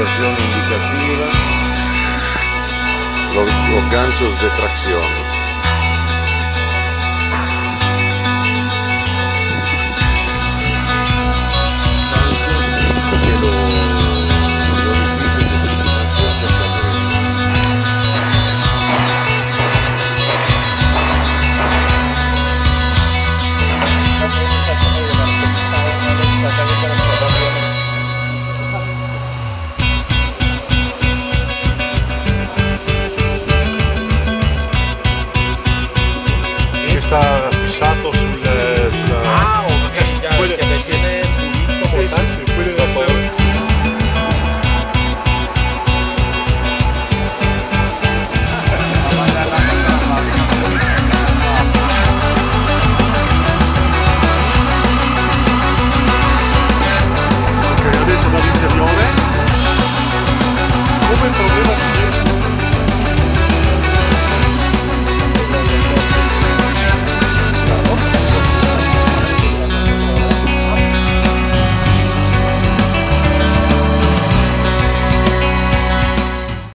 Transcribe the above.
indicativa, los, los ganchos de tracción. star.